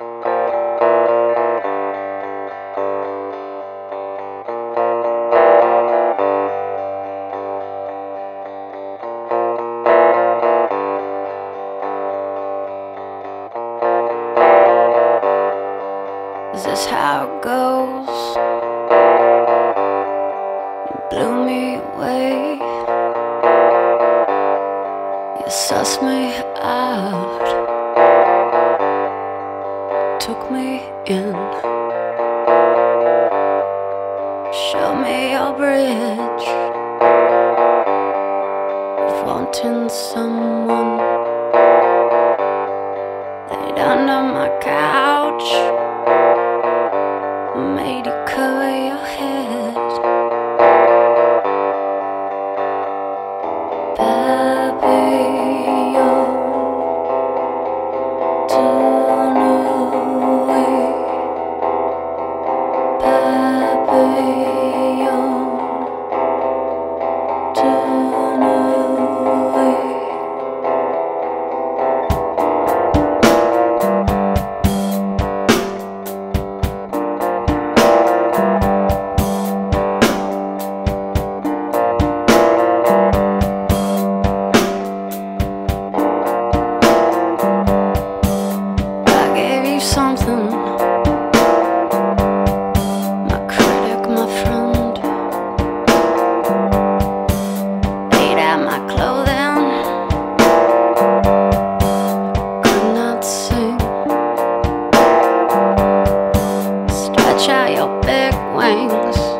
Is this how it goes? You blew me away. You sussed me out. Took me in. Show me your bridge. Of wanting someone laid under my couch made you cover your head. your big wings.